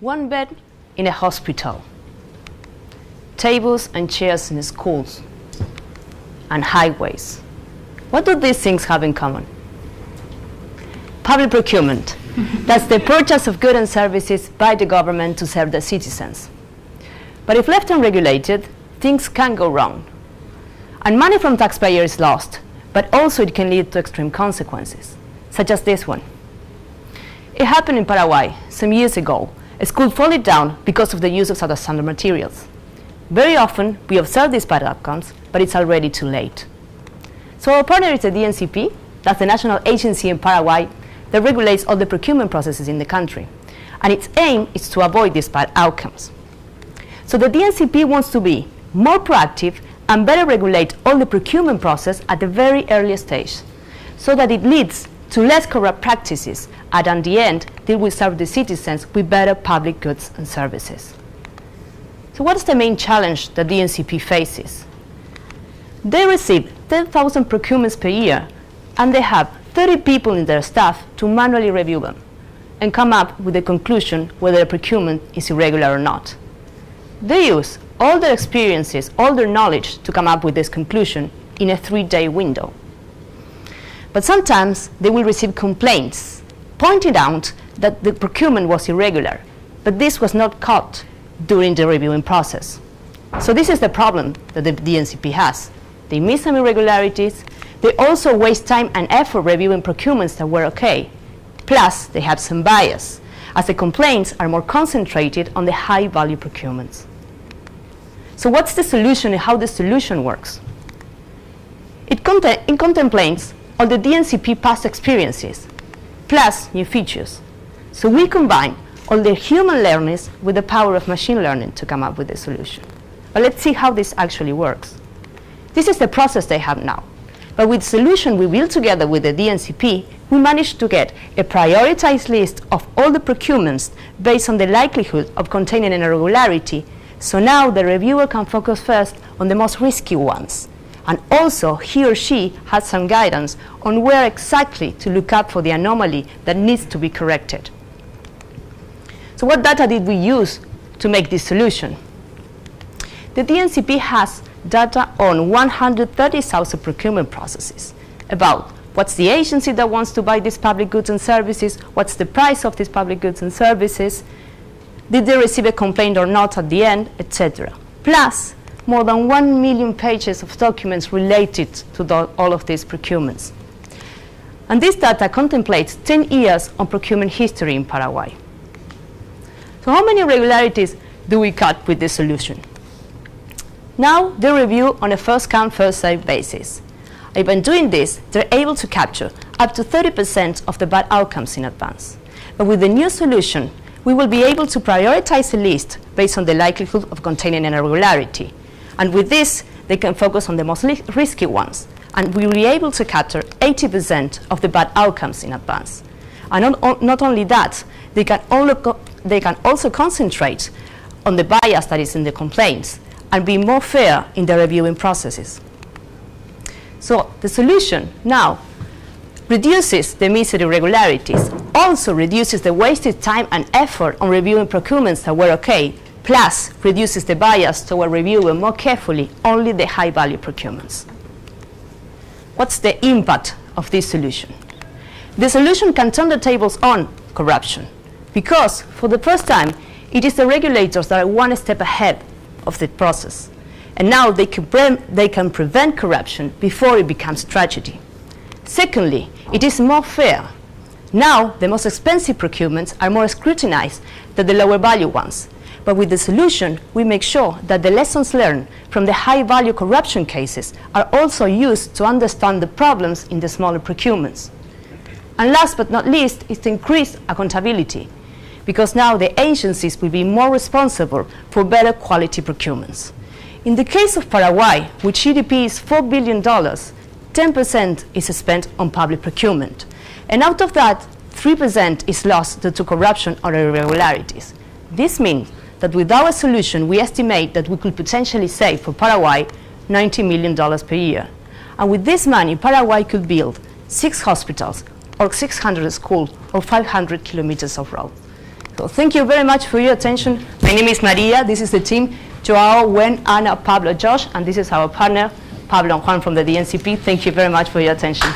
One bed in a hospital, tables and chairs in schools, and highways. What do these things have in common? Public procurement. That's the purchase of goods and services by the government to serve the citizens. But if left unregulated, things can go wrong. And money from taxpayers is lost, but also it can lead to extreme consequences, such as this one. It happened in Paraguay some years ago. School falling down because of the use of substandard materials. Very often, we observe these bad outcomes, but it's already too late. So our partner is the DNCP, that's the national agency in Paraguay that regulates all the procurement processes in the country. And its aim is to avoid these bad outcomes. So the DNCP wants to be more proactive and better regulate all the procurement process at the very early stage so that it leads to less corrupt practices and at the end they will serve the citizens with better public goods and services. So what is the main challenge that the DNCP faces? They receive 10,000 procurements per year and they have 30 people in their staff to manually review them and come up with a conclusion whether a procurement is irregular or not. They use all their experiences, all their knowledge to come up with this conclusion in a three-day window. But sometimes they will receive complaints pointing out that the procurement was irregular, but this was not caught during the reviewing process. So this is the problem that the DNCP has. They miss some irregularities. They also waste time and effort reviewing procurements that were okay. Plus, they have some bias, as the complaints are more concentrated on the high-value procurements. So what's the solution and how the solution works? It, conte it contemplates all the DNCP past experiences, plus new features. So we combine all the human learnings with the power of machine learning to come up with a solution. But let's see how this actually works. This is the process they have now. But with the solution we built together with the DNCP, we managed to get a prioritized list of all the procurements based on the likelihood of containing an irregularity. So now the reviewer can focus first on the most risky ones. And also, he or she has some guidance on where exactly to look up for the anomaly that needs to be corrected. So what data did we use to make this solution? The DNCP has data on 130,000 procurement processes about what's the agency that wants to buy these public goods and services, what's the price of these public goods and services, did they receive a complaint or not at the end, etc. Plus, more than 1 million pages of documents related to the, all of these procurements. And this data contemplates 10 years on procurement history in Paraguay. So how many irregularities do we cut with this solution? Now they review on a first come, first served basis. And by doing this, they're able to capture up to 30% of the bad outcomes in advance. But with the new solution, we will be able to prioritize a list based on the likelihood of containing an irregularity. And with this, they can focus on the most risky ones. And we will be able to capture 80% of the bad outcomes in advance. And not, not only that, they can, they can also concentrate on the bias that is in the complaints and be more fair in the reviewing processes. So the solution now reduces the missed irregularities, also reduces the wasted time and effort on reviewing procurements that were okay, plus reduces the bias toward reviewing more carefully only the high-value procurements. What's the impact of this solution? The solution can turn the tables on corruption, because for the first time, it is the regulators that are one step ahead of the process. And now they can, they can prevent corruption before it becomes tragedy. Secondly, it is more fair. Now, the most expensive procurements are more scrutinized than the lower value ones. But with the solution, we make sure that the lessons learned from the high value corruption cases are also used to understand the problems in the smaller procurements. And last but not least is to increase accountability because now the agencies will be more responsible for better quality procurements. In the case of Paraguay, which GDP is $4 billion, 10% is spent on public procurement. And out of that, 3% is lost due to corruption or irregularities. This means that with our solution, we estimate that we could potentially save for Paraguay $90 million per year. And with this money, Paraguay could build six hospitals, or 600 schools, or 500 kilometers of road. So thank you very much for your attention. My name is Maria. This is the team. Joao, Wen, Anna, Pablo, Josh, and this is our partner, Pablo and Juan from the DNCP. Thank you very much for your attention.